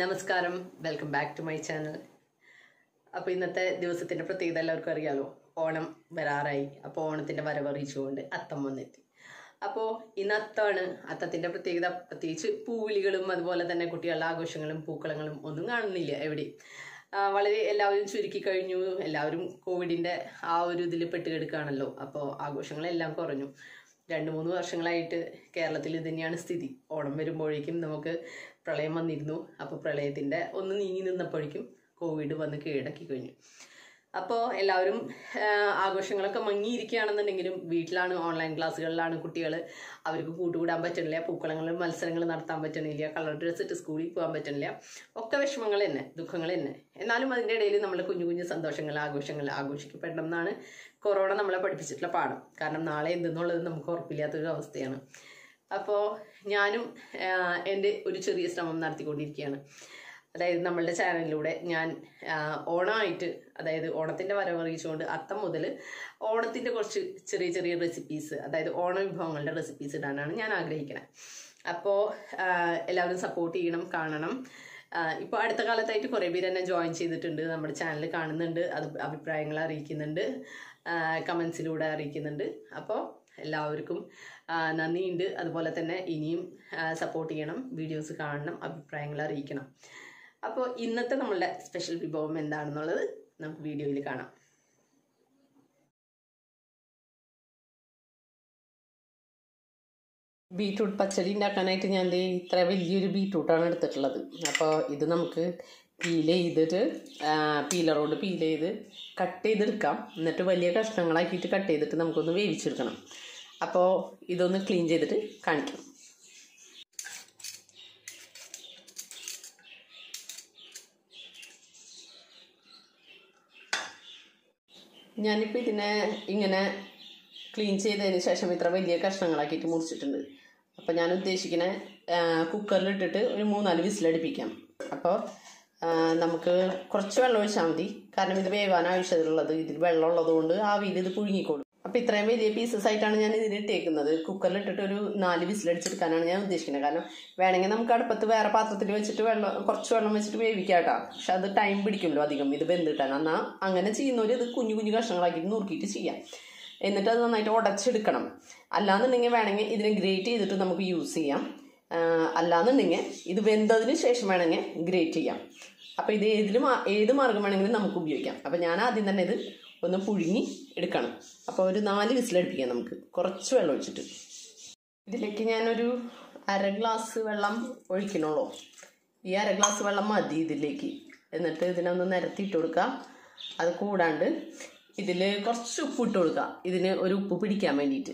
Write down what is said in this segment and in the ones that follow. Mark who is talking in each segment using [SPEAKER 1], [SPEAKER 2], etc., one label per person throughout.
[SPEAKER 1] നമസ്കാരം. Welcome back to my channel അപ്പോൾ ഇന്നത്തെ ദിവസത്തിന്റെ പ്രത്യേകത എല്ലാവർക്കും അറിയാലോ. ഓണം വരാറായി. അപ്പോൾ ഓണത്തിന്റെ വരവറിയിച്ചുകൊണ്ട് അത്തം വന്നെത്തി. അപ്പോൾ ഇന്ന് അത്തമാണ് അത്തത്തിന്റെ പ്രത്യേകത. പ്രത്യേകിച്ച് പൂവിളികളും അതുപോലെ തന്നെ കുട്ടികളുടെ ആഘോഷങ്ങളും പൂക്കളങ്ങളും ഒന്നും കാണുന്നില്ല എവിടെ വളരെ എല്ലാവരും ചുരുക്കി കഴിഞ്ഞു. എല്ലാവരും കോവിഡിന്റെ ആ ഒരു ഇതിൽ പെട്ടുകെടുക്കുകയാണല്ലോ. അപ്പോൾ ആഘോഷങ്ങളെല്ലാം കുറഞ്ഞു. രണ്ട് മൂന്ന് വർഷങ്ങളായിട്ട് കേരളത്തിൽ തന്നെയാണ് സ്ഥിതി. ഓണം വരുമ്പോഴേക്കും നമുക്ക് പ്രളയം വന്നിരുന്നു. അപ്പോൾ പ്രളയത്തിന്റെ ഒന്ന് നീങ്ങി നിന്നപ്പോഴേക്കും കോവിഡ് വന്ന് കീഴടക്കി കഴിഞ്ഞു. അപ്പോൾ എല്ലാവരും ആഘോഷങ്ങളൊക്കെ മങ്ങിയിരിക്കുകയാണെന്നുണ്ടെങ്കിലും വീട്ടിലാണ് ഓൺലൈൻ ക്ലാസ്സുകളിലാണ് കുട്ടികൾ അവർക്ക് കൂട്ടുകൂടാൻ പറ്റണില്ല പൂക്കളങ്ങളും മത്സരങ്ങൾ നടത്താൻ പറ്റണില്ല കളർ ഡ്രസ് ഇട്ട് സ്കൂളിൽ പോകാൻ പറ്റണില്ല. ഒക്കെ വിഷമങ്ങൾ തന്നെ ദുഃഖങ്ങൾ തന്നെ. എന്നാലും അതിന്റെ ഇടയിൽ നമ്മൾ കുഞ്ഞു കുഞ്ഞു സന്തോഷങ്ങൾ ആഘോഷങ്ങൾ ആഘോഷിക്കപ്പെടണം എന്നാണ് കൊറോണ നമ്മളെ പഠിപ്പിച്ചിട്ടുള്ള പാഠം. കാരണം നാളെ എന്തെന്നുള്ളത് നമുക്ക് ഉറപ്പില്ലാത്തൊരു അവസ്ഥയാണ്. അപ്പോൾ ഞാനും എന്റെ ഒരു ചെറിയ ശ്രമം നടത്തിക്കൊണ്ടിരിക്കുകയാണ്. അതായത് നമ്മളുടെ ചാനലിലൂടെ ഞാൻ ഓണമായിട്ട് അതായത് ഓണത്തിന്റെ വരവറിയിച്ചുകൊണ്ട് അത്തം മുതൽ ഓണത്തിന്റെ കുറച്ച് ചെറിയ ചെറിയ റെസിപ്പീസ് അതായത് ഓണ വിഭവങ്ങളുടെ റെസിപ്പീസ് ഇടാനാണ് ഞാൻ ആഗ്രഹിക്കുന്നത് അപ്പോൾ എല്ലാവരും സപ്പോർട്ട് ചെയ്യണം കാണണം. ഇപ്പോൾ അടുത്ത കാലത്തായിട്ട് കുറേ പേര് എന്നെ ജോയിൻ ചെയ്തിട്ടുണ്ട് നമ്മുടെ ചാനൽ കാണുന്നുണ്ട് അത് അഭിപ്രായങ്ങൾ അറിയിക്കുന്നുണ്ട് കമൻസിലൂടെ അറിയിക്കുന്നുണ്ട്. അപ്പോൾ എല്ലാവർക്കും നന്ദിയുണ്ട്. അതുപോലെ തന്നെ ഇനിയും സപ്പോർട്ട് ചെയ്യണം വീഡിയോസ് കാണണം അഭിപ്രായങ്ങൾ അറിയിക്കണം. അപ്പോൾ ഇന്നത്തെ നമ്മളുടെ സ്പെഷ്യൽ വിഭവം എന്താണെന്നുള്ളത് നമുക്ക് വീഡിയോയിൽ കാണാം. ബീട്രൂട്ട് പച്ചടി ഉണ്ടാക്കാനായിട്ട് ഞാൻ ഇത്ര വലിയൊരു ബീട്രൂട്ടാണ് എടുത്തിട്ടുള്ളത്. അപ്പോൾ ഇത് നമുക്ക് പീൽ ചെയ്തിട്ട് പീലറോട് പീൽ ചെയ്ത് കട്ട് ചെയ്തെടുക്കാം. എന്നിട്ട് വലിയ കഷ്ണങ്ങളാക്കിയിട്ട് കട്ട് ചെയ്തിട്ട് നമുക്കൊന്ന് വേവിച്ചെടുക്കണം. അപ്പോൾ ഇതൊന്ന് ക്ലീൻ ചെയ്തിട്ട് കാണിക്കാം. ഞാനിപ്പോൾ ഇതിനെ ഇങ്ങനെ ക്ലീൻ ചെയ്തതിന് ശേഷം ഇത്ര വലിയ കഷ്ണങ്ങളാക്കിയിട്ട് മുറിച്ചിട്ടുണ്ട്. അപ്പോൾ ഞാൻ ഉദ്ദേശിക്കുന്ന കുക്കറിലിട്ടിട്ട് ഒരു മൂന്നാൽ വിസിലടിപ്പിക്കാം അപ്പോൾ നമുക്ക് കുറച്ച് വെള്ളം ഒഴിച്ചാൽ മതി. കാരണം ഇത് വേവാൻ ആവശ്യമുള്ളത് ഇതിൽ വെള്ളം ഉള്ളതുകൊണ്ട് ആവിയിൽ ഇത് പുഴുങ്ങിക്കോളും. അപ്പോൾ ഇത്രയും വലിയ പീസസ് ആയിട്ടാണ് ഞാൻ ഇതിന് ഇട്ടേക്കുന്നത്. കുക്കറിലിട്ടിട്ട് ഒരു നാല് വിസിലടിച്ചെടുക്കാനാണ് ഞാൻ ഉദ്ദേശിക്കുന്നത്. കാരണം വേണമെങ്കിൽ നമുക്ക് അടുപ്പത്ത് വേറെ പാത്രത്തിൽ വെച്ചിട്ട് വെള്ളം കുറച്ച് വെള്ളം വെച്ചിട്ട് വേവിക്കാം കേട്ടോ പക്ഷെ അത് ടൈം പിടിക്കുമല്ലോ അധികം. ഇത് വെന്തിട്ടാണ്. എന്നാൽ അങ്ങനെ ചെയ്യുന്നവർ ഇത് കുഞ്ഞു കുഞ്ഞു കഷ്ണങ്ങളാക്കിയിട്ട് നുറുക്കിയിട്ട് ചെയ്യാം. എന്നിട്ട് അത് നന്നായിട്ട് ഉടച്ചെടുക്കണം. അല്ലാന്നുണ്ടെങ്കിൽ വേണമെങ്കിൽ ഇതിനെ ഗ്രേറ്റ് ചെയ്തിട്ട് നമുക്ക് യൂസ് ചെയ്യാം. അല്ലാന്നുണ്ടെങ്കിൽ ഇത് വെന്തതിന് ശേഷം വേണമെങ്കിൽ ഗ്രേറ്റ് ചെയ്യാം. അപ്പോൾ ഇത് ഏതിലും ഏത് മാർഗം വേണമെങ്കിലും നമുക്ക് ഉപയോഗിക്കാം. അപ്പോൾ ഞാൻ ആദ്യം തന്നെ ഇത് ഒന്ന് പുഴുങ്ങി എടുക്കണം. അപ്പോൾ ഒരു നാല് വിസിലടുപ്പിക്കാം നമുക്ക്. കുറച്ച് വെള്ളം ഒഴിച്ചിട്ട്. ഇതിലേക്ക് ഞാനൊരു അര ഗ്ലാസ് വെള്ളം ഒഴിക്കണുള്ളൂ. ഈ അര ഗ്ലാസ് വെള്ളം മതി ഇതിലേക്ക്. എന്നിട്ട് ഇതിനൊന്ന് നിരത്തിയിട്ട് കൊടുക്കുക. അത് കൂടാണ്ട് ഇതിൽ കുറച്ച് ഉപ്പ് ഇട്ട് കൊടുക്കുക. ഇതിന് ഒരു ഉപ്പ് പിടിക്കാൻ വേണ്ടിയിട്ട്.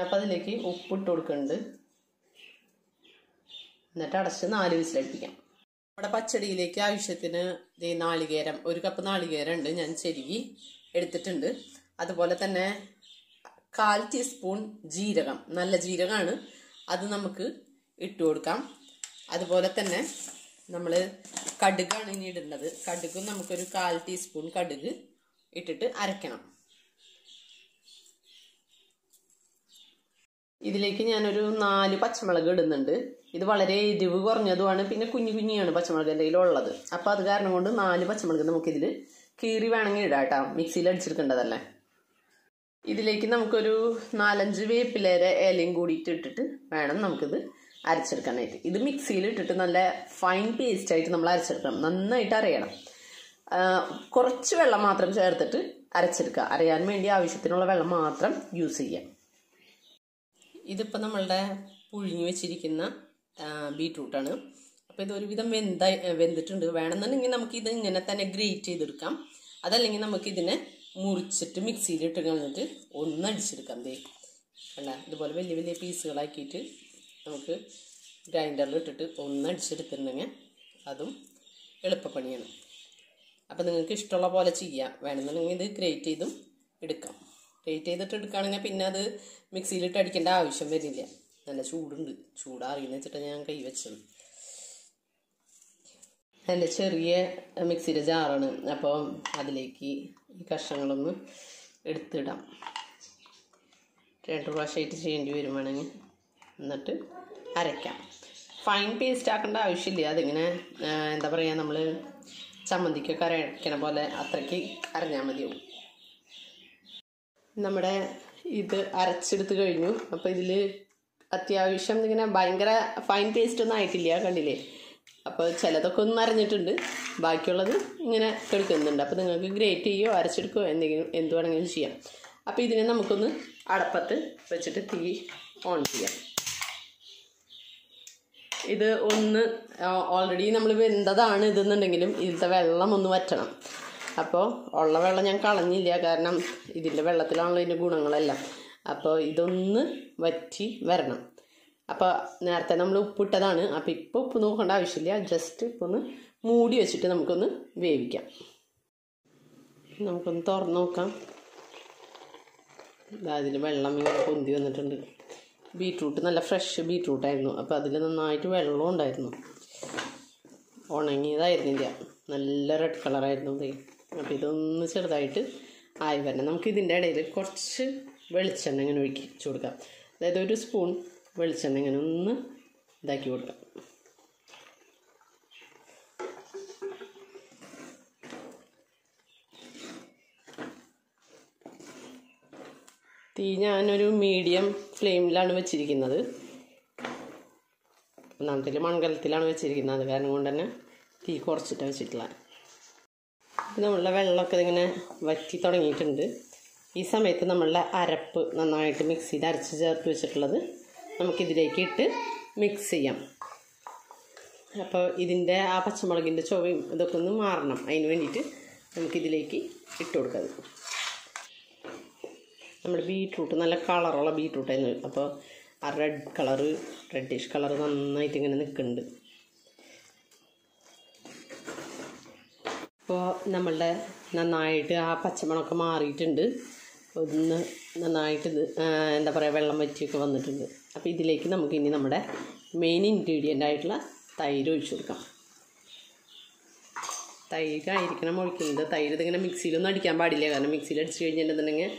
[SPEAKER 1] അപ്പോൾ അതിലേക്ക് ഉപ്പ് ഇട്ട് കൊടുക്കുന്നുണ്ട്. എന്നിട്ട് അടച്ച് നാല് വിസിലടിപ്പിക്കാം നമ്മുടെ പച്ചടിയിലേക്ക് ആവശ്യത്തിന് ഈ നാളികേരം ഒരു കപ്പ് നാളികേരം ഉണ്ട് ഞാൻ ചെരുകി എടുത്തിട്ടുണ്ട്. അതുപോലെ തന്നെ കാൽ ടീസ്പൂൺ ജീരകം നല്ല ജീരകമാണ്. അത് നമുക്ക് ഇട്ട് കൊടുക്കാം. അതുപോലെ തന്നെ നമ്മൾ കടുകാണ് ഇനി ഇടുന്നത്. കടുകും നമുക്കൊരു കാൽ ടീസ്പൂൺ കടുക് ഇട്ടിട്ട് അരയ്ക്കണം. ഇതിലേക്ക് ഞാനൊരു നാല് പച്ചമുളക് ഇടുന്നുണ്ട്. ഇത് വളരെ എരിവ് കുറഞ്ഞതുമാണ്. പിന്നെ കുഞ്ഞു കുഞ്ഞിയാണ് പച്ചമുളക് എന്റെ കയ്യിലുള്ളത്. അപ്പോൾ അത് കാരണം കൊണ്ട് നാല് പച്ചമുളക് നമുക്കിതിൽ കീറി വേണമെങ്കിൽ ഇടാം കേട്ടോ. മിക്സിയിൽ അടിച്ചെടുക്കേണ്ടതല്ലേ. ഇതിലേക്ക് നമുക്കൊരു നാലഞ്ച് വേപ്പിലേരെ ഇലയും കൂടിയിട്ട് ഇട്ടിട്ട് വേണം നമുക്കിത് അരച്ചെടുക്കാനായിട്ട്. ഇത് മിക്സിയിൽ ഇട്ടിട്ട് നല്ല ഫൈൻ പേസ്റ്റ് ആയിട്ട് നമ്മൾ അരച്ചെടുക്കണം. നന്നായിട്ട് അറിയണം കുറച്ച് വെള്ളം മാത്രം ചേർത്തിട്ട് അരച്ചെടുക്കുക. അറിയാൻ വേണ്ടി ആവശ്യത്തിനുള്ള വെള്ളം മാത്രം യൂസ് ചെയ്യാം ഇതിപ്പോൾ നമ്മളുടെ പുഴുങ്ങി വെച്ചിരിക്കുന്ന ബീട്രൂട്ടാണ് അപ്പോൾ ഇത് ഒരുവിധം വെന്ത വെന്തിട്ടുണ്ട്. വേണമെന്നുണ്ടെങ്കിൽ നമുക്ക് ഇത് ഇങ്ങനെ തന്നെ ഗ്രേറ്റ് ചെയ്തെടുക്കാം. അതല്ലെങ്കിൽ നമുക്ക് ഇതിനെ മുറിച്ചിട്ട് മിക്സിയിൽ ഇട്ട് കളഞ്ഞിട്ട് ഒന്ന് അടിച്ചെടുക്കാം. ദേ അല്ല ഇതുപോലെ വലിയ വലിയ പീസുകളാക്കിയിട്ട് നമുക്ക് ഗ്രൈൻഡറിൽ ഇട്ടിട്ട് ഒന്ന് അടിച്ചെടുത്തിട്ടുണ്ടെങ്കിൽ അതും എളുപ്പപ്പണിയാണ്. അപ്പോൾ നിങ്ങൾക്ക് ഇഷ്ടമുള്ള പോലെ ചെയ്യാം. വേണമെന്നുണ്ടെങ്കിൽ ഇത് ഗ്രേറ്റ് ചെയ്തും ഗ്രേറ്റ് ചെയ്തിട്ട് എടുക്കുകയാണെങ്കിൽ പിന്നെ അത് മിക്സിയിലിട്ട് അടിക്കേണ്ട ആവശ്യം വരില്ല. നല്ല ചൂടുണ്ട്. ചൂടാറിയെന്ന് വെച്ചിട്ട് ഞാൻ കൈ വെച്ചത്. എന്റെ ചെറിയ മിക്സിയുടെ ജാറാണ്. അപ്പം അതിലേക്ക് ഈ കഷ്ണങ്ങളൊന്ന് എടുത്തിടാം. രണ്ട് പ്രാവശ്യമായിട്ട് ചെയ്യേണ്ടി വരും വേണമെങ്കിൽ എന്നിട്ട് അരയ്ക്കാം. ഫൈൻ പേസ്റ്റ് ആക്കേണ്ട ആവശ്യമില്ല. അതിങ്ങനെ എന്താ പറയുക നമ്മൾ ചമ്മന്തിക്കൊക്കെ അരയ്ക്കണ പോലെ അത്രയ്ക്ക് അരഞ്ഞാൽ മതിയാവും. നമ്മുടെ ഇത് അരച്ചെടുത്ത് കഴിഞ്ഞു. അപ്പോൾ ഇതിൽ അത്യാവശ്യം ഇങ്ങനെ ഭയങ്കര ഫൈൻ പേസ്റ്റ് ഒന്നും ആയിട്ടില്ല കണ്ടില്ലേ? അപ്പോൾ ചിലതൊക്കെ ഒന്ന് അരഞ്ഞിട്ടുണ്ട് ബാക്കിയുള്ളത് ഇങ്ങനെ കേൾക്കുന്നുണ്ട് അപ്പോൾ നിങ്ങൾക്ക് ഗ്രേറ്റ് ചെയ്യോ അരച്ചെടുക്കുകയോ എന്തെങ്കിലും എന്ത് വേണമെങ്കിലും ചെയ്യാം. അപ്പോൾ ഇതിനെ നമുക്കൊന്ന് അടപ്പത്ത് വെച്ചിട്ട് തീ ഓൺ ചെയ്യാം. ഇത് ഒന്ന് ഓൾറെഡി നമ്മൾ വെന്തതാണ് ഇതെന്നുണ്ടെങ്കിലും ഇതിലത്തെ വെള്ളം ഒന്ന് വറ്റണം. അപ്പോൾ ഉള്ള വെള്ളം ഞാൻ കളഞ്ഞില്ല. കാരണം ഇതിന്റെ വെള്ളത്തിലാണല്ലോ ഇതിന്റെ ഗുണങ്ങളെല്ലാം. അപ്പോൾ ഇതൊന്ന് വറ്റി വരണം. അപ്പോൾ നേരത്തെ നമ്മൾ ഉപ്പിട്ടതാണ്. അപ്പോൾ ഇപ്പോൾ ഉപ്പ് നോക്കേണ്ട ആവശ്യമില്ല. ജസ്റ്റ് ഇപ്പോൾ ഒന്ന് മൂടി വെച്ചിട്ട് നമുക്കൊന്ന് വേവിക്കാം. നമുക്കൊന്ന് തുറന്ന് നോക്കാം. അതിൽ വെള്ളം ഇങ്ങനെ പൊന്തി വന്നിട്ടുണ്ട്. ബീട്രൂട്ട് നല്ല ഫ്രഷ് ബീട്രൂട്ടായിരുന്നു. അപ്പോൾ അതിൽ നന്നായിട്ട് വെള്ളം ഉണ്ടായിരുന്നു. ഉണങ്ങിയതായിരുന്നില്ല. നല്ല റെഡ് കളറായിരുന്നു ഇത് അപ്പോൾ ഇതൊന്ന് ചെറുതായിട്ട് ആയി വരണം. നമുക്ക് ഇതിന്റെ ഇടയിൽ കുറച്ച് വെളിച്ചെണ്ണ ഇങ്ങനെ ഒഴിച്ചു കൊടുക്കാം. അതായത് ഒരു സ്പൂൺ വെളിച്ചെണ്ണ ഇങ്ങനെ ഒന്ന് ഇതാക്കി കൊടുക്കാം. തീ ഞാനൊരു മീഡിയം ഫ്ലെയിമിലാണ് വെച്ചിരിക്കുന്നത്. ഒന്നാമത്തിൽ മൺകലത്തിലാണ് വെച്ചിരിക്കുന്നത്. അത് കാരണം കൊണ്ട് തന്നെ തീ കുറച്ചിട്ടാണ് വെച്ചിട്ടുള്ളത്. നമ്മളുടെ വെള്ളമൊക്കെ ഇങ്ങനെ വറ്റി തുടങ്ങിയിട്ടുണ്ട്. ഈ സമയത്ത് നമ്മളുടെ അരപ്പ് നന്നായിട്ട് മിക്സിയിൽ അരച്ച് ചേർത്ത് വെച്ചിട്ടുള്ളത് നമുക്കിതിലേക്ക് ഇട്ട് മിക്സ് ചെയ്യാം. അപ്പോൾ ഇതിന്റെ ആ പച്ചമുളകിന്റെ ചുവയും ഇതൊക്കെ ഒന്ന് മാറണം. അതിന് വേണ്ടിയിട്ട് നമുക്കിതിലേക്ക് ഇട്ട് കൊടുക്കാം. നമ്മുടെ ബീട്രൂട്ട് നല്ല കളറുള്ള ബീട്രൂട്ടായിരുന്നു. അപ്പോൾ ആ റെഡ് കളറ് റെഡിഷ് കളറ് നന്നായിട്ട് ഇങ്ങനെ നിൽക്കുന്നുണ്ട്. നമ്മളുടെ നന്നായിട്ട് ആ പച്ചമണമൊക്കെ മാറിയിട്ടുണ്ട്. ഒന്ന് നന്നായിട്ട് എന്താ പറയുക വെള്ളം വറ്റിയൊക്കെ വന്നിട്ടുണ്ട്. അപ്പോൾ ഇതിലേക്ക് നമുക്ക് ഇനി നമ്മുടെ മെയിൻ ഇൻഗ്രീഡിയന്റ് ആയിട്ടുള്ള തൈര് ഒഴിച്ചു കൊടുക്കാം. തൈരായിരിക്കണം ഒഴിക്കുന്നത്. തൈര് ഇതിങ്ങനെ മിക്സിയിലൊന്നും അടിക്കാൻ പാടില്ല. കാരണം മിക്സിയിൽ അടിച്ചു കഴിഞ്ഞിട്ടുണ്ടെന്നുണ്ടെങ്കിൽ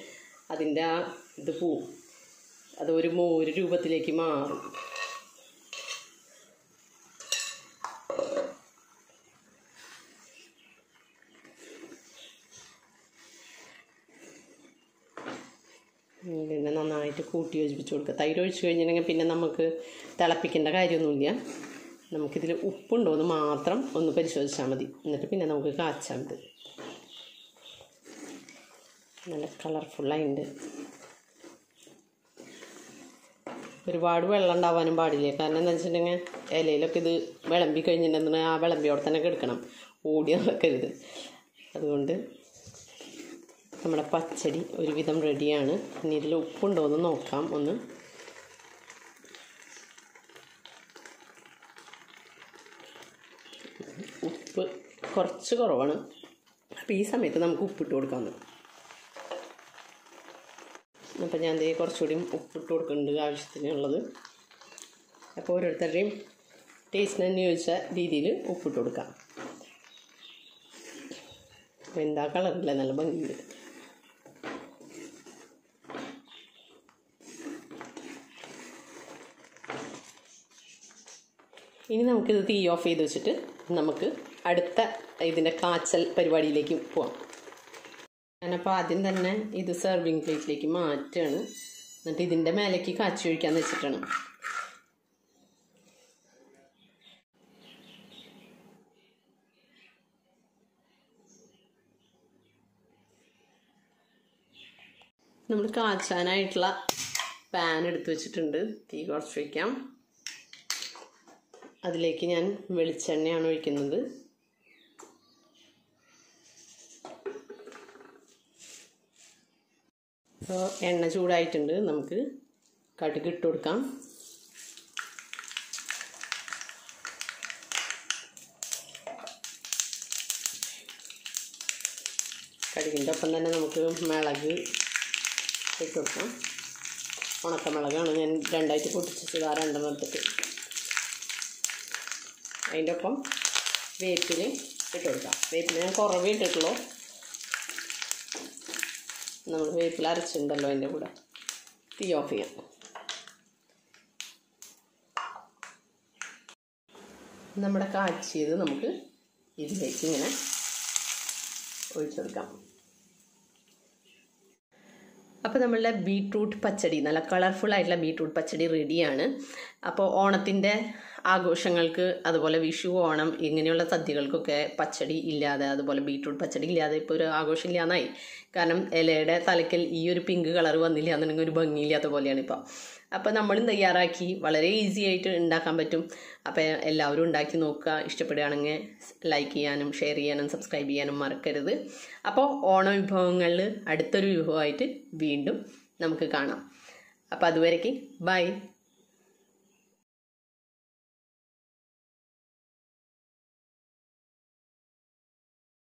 [SPEAKER 1] അതിന്റെ ആ ഇത് പോവും. അതൊരു മോര് രൂപത്തിലേക്ക് മാറും പിന്നെ നന്നായിട്ട് കൂട്ടി യോജിപ്പിച്ച് കൊടുക്കുക. തൈര് ഒഴിച്ച് കഴിഞ്ഞിട്ടുണ്ടെങ്കിൽ പിന്നെ നമുക്ക് തിളപ്പിക്കേണ്ട കാര്യമൊന്നുമില്ല. നമുക്കിതിൽ ഉപ്പുണ്ടോ എന്ന് മാത്രം ഒന്ന് പരിശോധിച്ചാൽ മതി. എന്നിട്ട് പിന്നെ നമുക്ക് കാച്ചാൽ മതി. നല്ല കളർഫുള്ളായിട്ടുണ്ട് ഒരുപാട് വെള്ളം ഉണ്ടാവാനും പാടില്ല? കാരണം എന്താ വെച്ചിട്ടുണ്ടെങ്കിൽ ഇലയിലൊക്കെ ഇത് വിളമ്പി കഴിഞ്ഞിട്ടുണ്ടെന്നുണ്ടെങ്കിൽ ആ വിളമ്പിയോടെ തന്നെ കിടക്കണം. ഓടി നടക്കരുത്. അതുകൊണ്ട് നമ്മുടെ പച്ചടി ഒരുവിധം റെഡിയാണ് ഇനി ഇതിൽ ഉപ്പുണ്ടോ എന്ന് നോക്കാം ഒന്ന്. ഉപ്പ് കുറച്ച് കുറവാണ്. അപ്പോൾ ഈ സമയത്ത് നമുക്ക് ഉപ്പിട്ട് കൊടുക്കാമെന്ന് അപ്പം ഞാൻ ദേ കുറച്ചുകൂടി ഉപ്പിട്ട് കൊടുക്കുന്നുണ്ട് ആവശ്യത്തിനുള്ളത് അപ്പോൾ ഓരോരുത്തരുടെയും ടേസ്റ്റിന് അനുയോജിച്ച രീതിയിൽ ഉപ്പിട്ട് കൊടുക്കാം. എന്താ കളറില്ല നല്ല ഭംഗിയുണ്ട്. ഇനി നമുക്കിത് തീ ഓഫ് ചെയ്ത് വെച്ചിട്ട് നമുക്ക് അടുത്ത ഇതിന്റെ കാച്ചൽ പരിപാടിയിലേക്ക് പോവാം. ഞാനപ്പോൾ ആദ്യം തന്നെ ഇത് സെർവിങ് പ്ലേറ്റിലേക്ക് മാറ്റുകയാണ് എന്നിട്ട് ഇതിന്റെ മേലേക്ക് കാച്ചി ഒഴിക്കാൻ വെച്ചിട്ടാണ്. നമ്മൾ കാച്ചാനായിട്ടുള്ള പാൻ എടുത്ത് വെച്ചിട്ടുണ്ട്. തീ കുറച്ച് വയ്ക്കാം അതിലേക്ക് ഞാൻ വെളിച്ചെണ്ണയാണ് ഒഴിക്കുന്നത്. അപ്പോൾ എണ്ണ ചൂടായിട്ടുണ്ട്. നമുക്ക് കടുക് ഇട്ട് കൊടുക്കാം. കടുകിന്റെ ഒപ്പം തന്നെ നമുക്ക് മിളക് ഇട്ട് കൊടുക്കാം. ഉണക്കമുളകാണ്. ഞാൻ രണ്ടായിട്ട് പൊട്ടിച്ചത് ആ രണ്ടെണ്ണം എടുത്തിട്ട് അതിന്റെ ഒപ്പം വേപ്പിൽ ഇട്ട് കൊടുക്കാം. വേപ്പിൽ ഞാൻ കുറവേ ഇട്ടിട്ടുള്ളൂ. നമ്മൾ വേപ്പിൽ അരച്ചിട്ടുണ്ടല്ലോ അതിന്റെ കൂടെ. തീ ഓഫ് ചെയ്യാം. നമ്മുടെ കാച്ചിയത് നമുക്ക് ഇതിലേക്ക് ഇങ്ങനെ ഒഴിച്ചെടുക്കാം അപ്പോൾ നമ്മളുടെ ബീട്രൂട്ട് പച്ചടി നല്ല കളർഫുൾ ആയിട്ടുള്ള ബീട്രൂട്ട് പച്ചടി റെഡിയാണ് അപ്പോൾ ഓണത്തിന്റെ ആഘോഷങ്ങൾക്ക് അതുപോലെ വിഷു ഓണം ഇങ്ങനെയുള്ള സദ്യകൾക്കൊക്കെ പച്ചടി ഇല്ലാതെ അതുപോലെ ബീട്രൂട്ട് പച്ചടി ഇല്ലാതെ ഇപ്പോൾ ഒരു ആഘോഷം ഇല്ലാന്നായി കാരണം ഇലയുടെ തലയ്ക്കൽ ഈ ഒരു പിങ്ക് കളർ വന്നില്ല എന്നുണ്ടെങ്കിൽ ഒരു ഭംഗിയില്ലാത്ത പോലെയാണ് ഇപ്പോൾ അപ്പോൾ നമ്മളും തയ്യാറാക്കി വളരെ ഈസി ആയിട്ട് ഉണ്ടാക്കാൻ പറ്റും. അപ്പോൾ എല്ലാവരും ഉണ്ടാക്കി നോക്കുക. ഇഷ്ടപ്പെടുകയാണെങ്കിൽ ലൈക്ക് ചെയ്യാനും ഷെയർ ചെയ്യാനും സബ്സ്ക്രൈബ് ചെയ്യാനും മറക്കരുത്. അപ്പോൾ ഓണ വിഭവങ്ങളിൽ അടുത്തൊരു വിഭവമായിട്ട് വീണ്ടും നമുക്ക് കാണാം. അപ്പോൾ അതുവരേക്ക് ബൈ